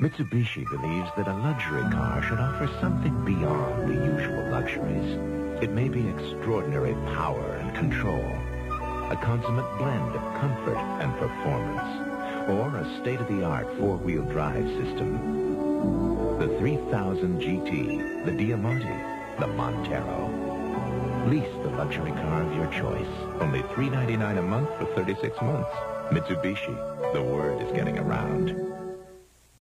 Mitsubishi believes that a luxury car should offer something beyond the usual luxuries. It may be extraordinary power and control, a consummate blend of comfort and performance, or a state-of-the-art four-wheel drive system. The 3000 GT, the Diamante, the Montero. Lease the luxury car of your choice. Only $399 a month for 36 months. Mitsubishi, the word is getting around.